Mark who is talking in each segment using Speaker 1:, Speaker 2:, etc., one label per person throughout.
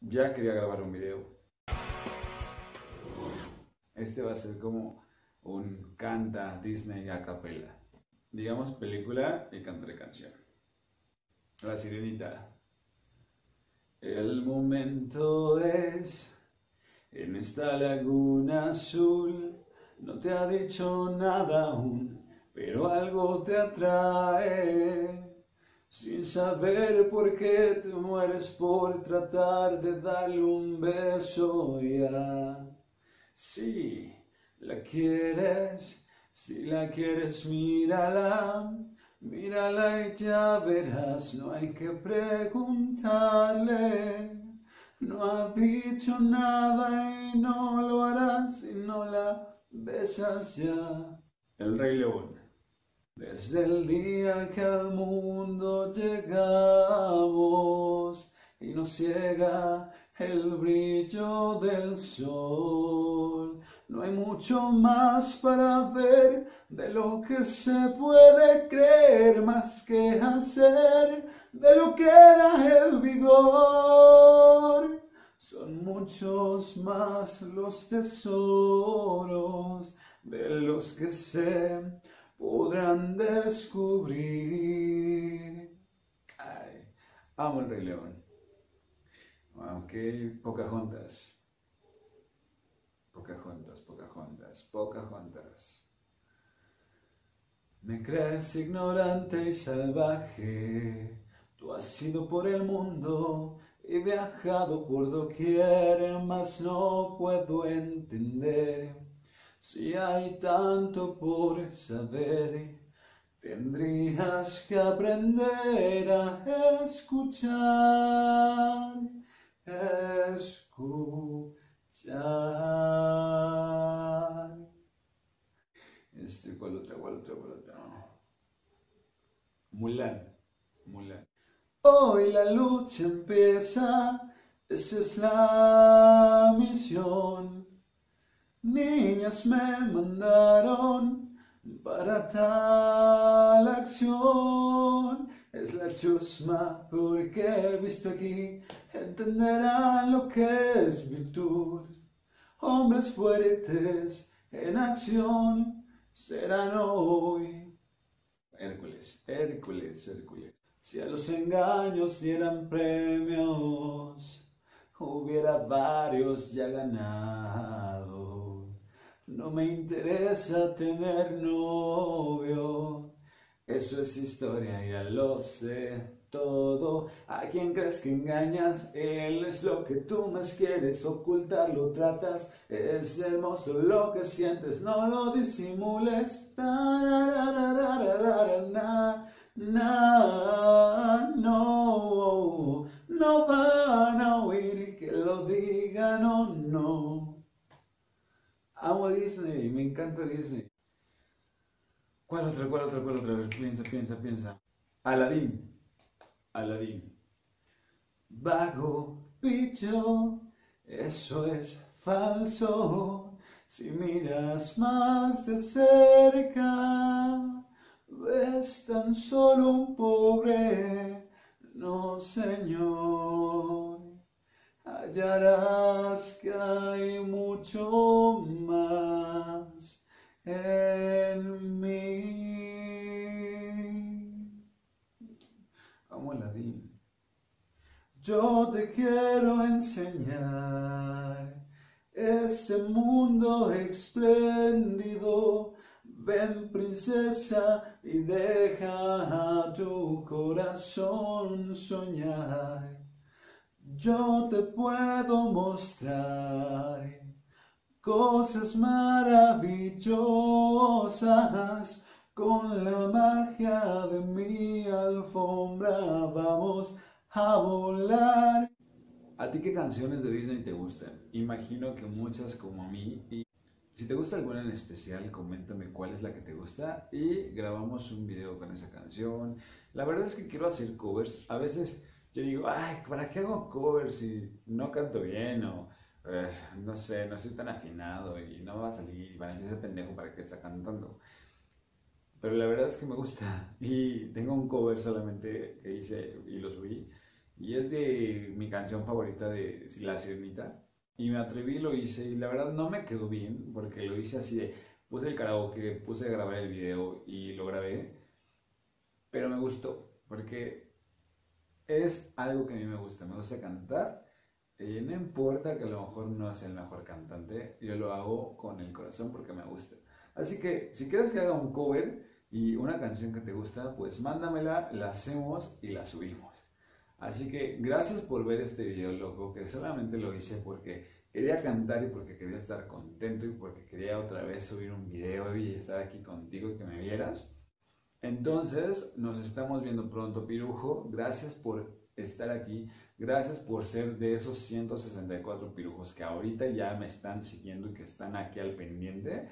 Speaker 1: ya quería grabar un video. Este va a ser como un canta Disney a capella. Digamos película y cantaré canción. La sirenita. El momento es en esta laguna azul. No te ha dicho nada aún, pero algo te atrae. Sin saber por qué te mueres por tratar de darle un beso ya. Si la quieres, si la quieres, mírala, mírala y ya verás, no hay que preguntarle. No ha dicho nada y no lo harás si no la besas ya. El Rey León. Desde el día que al mundo llegamos y nos ciega el brillo del sol, no hay mucho más para ver de lo que se puede creer, más que hacer de lo que da el vigor. Son muchos más los tesoros de los que se podrán descubrir. Ay, amo el Rey León. Aunque Pocahontas. Pocahontas, Pocahontas, Pocahontas. Me crees ignorante y salvaje. Tú has ido por el mundo y viajado por doquier, mas no puedo entender si hay tanto por saber, tendrías que aprender a escuchar, escuchar. Este, ¿cuál otra, cuál otra, cuál otra? Mulan, Mulan. Hoy la lucha empieza, esa es la misión Niñas me mandaron para tal acción. Es la chusma porque he visto aquí, entenderán lo que es virtud. Hombres fuertes en acción serán hoy. Hércules, Hércules, Hércules. Si a los engaños dieran premios, hubiera varios ya ganados. No me interesa tener novio. Eso es historia, ya lo sé todo. ¿A quién crees que engañas? Él es lo que tú más quieres ocultar, lo tratas. Es hermoso lo que sientes, no lo disimules. no, encanta Disney. ¿Cuál otra, cuál otra, cuál otra? piensa, piensa, piensa. Aladdin. Aladdin. Vago, bicho, eso es falso. Si miras más de cerca, ves tan solo un pobre, no señor hallarás que hay mucho Yo te quiero enseñar ese mundo espléndido. Ven princesa y deja a tu corazón soñar yo te puedo mostrar cosas maravillosas con la magia de mi alfombra. Vamos a volar. ¿A ti qué canciones de Disney te gustan? Imagino que muchas como a mí. Y si te gusta alguna en especial, coméntame cuál es la que te gusta y grabamos un video con esa canción. La verdad es que quiero hacer covers. A veces yo digo, ay, ¿para qué hago covers si no canto bien o eh, no sé, no estoy tan afinado y no va a salir y van a decir ese pendejo para qué está cantando? Pero la verdad es que me gusta y tengo un cover solamente que hice y lo subí y es de mi canción favorita de La Sirenita. Y me atreví, lo hice y la verdad no me quedó bien porque lo hice así de, puse el karaoke, puse a grabar el video y lo grabé, pero me gustó porque es algo que a mí me gusta, me gusta cantar y no importa que a lo mejor no sea el mejor cantante, yo lo hago con el corazón porque me gusta. Así que si quieres que haga un cover y una canción que te gusta, pues mándamela, la hacemos y la subimos. Así que gracias por ver este video, loco, que solamente lo hice porque quería cantar y porque quería estar contento y porque quería otra vez subir un video y estar aquí contigo y que me vieras. Entonces, nos estamos viendo pronto, Pirujo. Gracias por estar aquí. Gracias por ser de esos 164 pirujos que ahorita ya me están siguiendo y que están aquí al pendiente.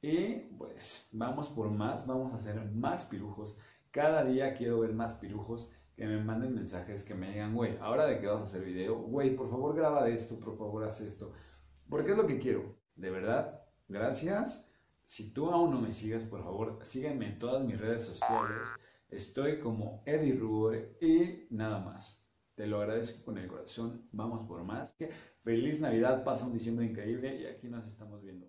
Speaker 1: Y pues vamos por más, vamos a hacer más pirujos. Cada día quiero ver más pirujos que me manden mensajes que me digan, güey, ahora de qué vas a hacer video, güey, por favor graba de esto, por favor haz esto. Porque es lo que quiero. De verdad, gracias. Si tú aún no me sigues, por favor, sígueme en todas mis redes sociales. Estoy como Eddie Rue y nada más. Te lo agradezco con el corazón. Vamos por más. Feliz Navidad, pasa un diciembre increíble y aquí nos estamos viendo.